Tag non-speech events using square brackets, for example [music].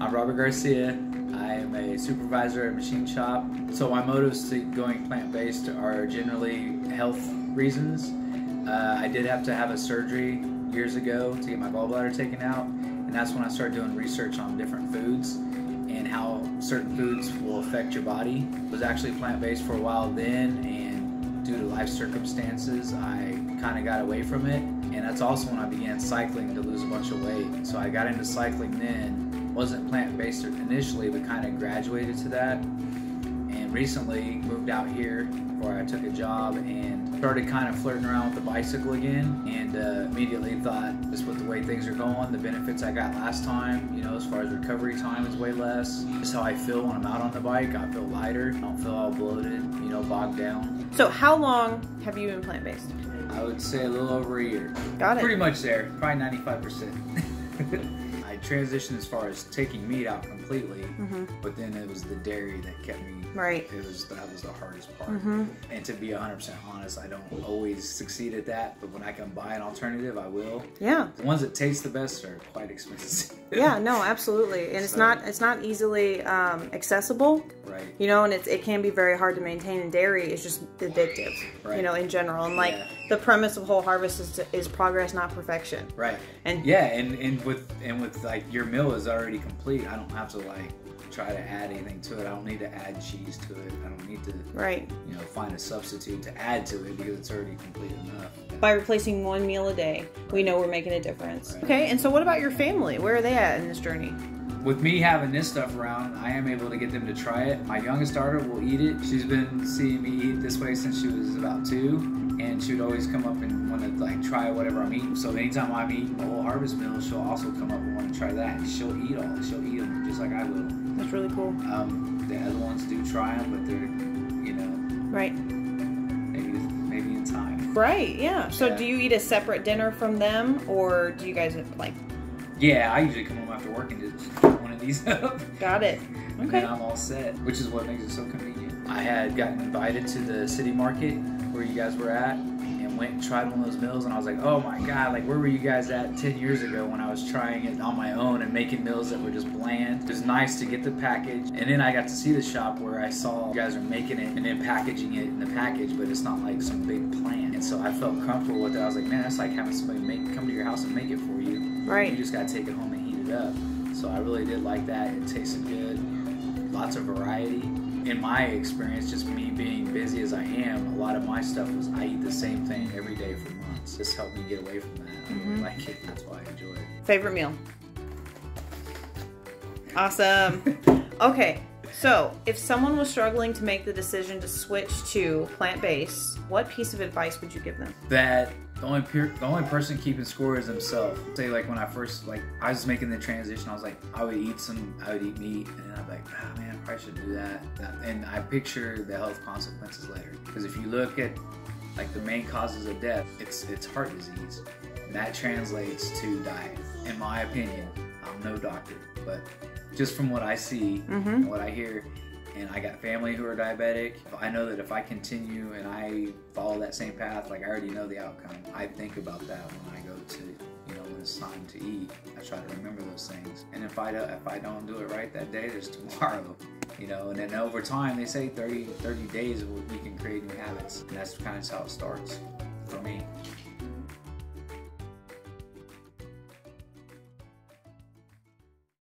I'm Robert Garcia. I am a supervisor at machine shop. So my motives to going plant-based are generally health reasons. Uh, I did have to have a surgery years ago to get my gallbladder taken out, and that's when I started doing research on different foods and how certain foods will affect your body. I was actually plant-based for a while then, and due to life circumstances, I kind of got away from it. And that's also when I began cycling to lose a bunch of weight. So I got into cycling then, wasn't plant-based initially, but kind of graduated to that. And recently moved out here where I took a job and started kind of flirting around with the bicycle again and uh, immediately thought just with the way things are going the benefits I got last time you know as far as recovery time is way less just how I feel when I'm out on the bike I feel lighter I don't feel all bloated you know bogged down So, how long have you been plant based? I would say a little over a year Got it. pretty much there probably 95% [laughs] I transitioned as far as taking meat out completely Mm-hmm. but then it was the dairy that kept me Right. it was that was the hardest part Mm-hmm. and to be 100% honest i don't always succeed at that but when i can buy an alternative i will Yeah. the ones that taste the best are quite expensive [laughs] Yeah. No, absolutely. And it's not it's not easily um, accessible. right You know, and it's, it can be very hard to maintain. And dairy is just addictive. Right. You know, in general. And like Yeah. the premise of Whole Harvest is, is progress, not perfection. right And yeah and and with and with like your meal is already complete i don't have to like try to add anything to it i don't need to add cheese to it i don't need to right. you know find a substitute to add to it because it's already complete enough By replacing one meal a day, we know we're making a difference. Right. Okay. And so, what about your family? Where are they at in this journey? with me having this stuff around, I am able to get them to try it. My youngest daughter will eat it. She's been seeing me eat this way since she was about two, and she would always come up and want to like try whatever I'm eating. So anytime I'm eating the whole harvest meal, she'll also come up and want to try that. And she'll eat all. She'll eat them just like I will. That's really cool. Um, the other ones do try them, but they're, you know, Right. maybe maybe in time. Right. Yeah. So, Yeah. do you eat a separate dinner from them, or do you guys like? Yeah, I usually come home after work and just one of these [laughs] up. Got it. and Okay. then I'm all set, which is what makes it so convenient. I had gotten invited to the city market where you guys were at and went and tried one of those meals and I was like, oh my god, like where were you guys at 10 years ago when I was trying it on my own and making meals that were just bland. It was nice to get the package and then I got to see the shop where I saw you guys are making it and then packaging it in the package, but it's not like some big plant. And so I felt comfortable with it. I was like, man, that's like having somebody make come to your house and make it for you. Right. You just gotta take it home and heat it up. So I really did like that. It tasted good. Lots of variety. In my experience, just me being busy as I am, a lot of my stuff was I eat the same thing every day for months. This helped me get away from that. I really Mhm. like it. That's why I enjoy it. Favorite meal. Awesome. [laughs] Okay. So, if someone was struggling to make the decision to switch to plant-based, what piece of advice would you give them? That the only per- the only person keeping score is himself. Say like when I first like I was making the transition, I was like I would eat some, I would eat meat, and I'd be like, ah man, I probably should do that. That- And I picture the health consequences later. Because if you look at like the main causes of death, it's it's heart disease. And that translates to diet. In my opinion, I'm no doctor, but just from what I see Mm-hmm. and what I hear, and I got family who are diabetic. I know that if I continue and I follow that same path, like I already know the outcome. I think about that when I go to, you know, when it's time to eat. I try to remember those things. And if I don't, if I don't do it right that day, there's tomorrow. [laughs] You know, and then over time, they say 30, 30 days we can create new habits, and that's kind of how it starts for me.